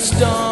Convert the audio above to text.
stone.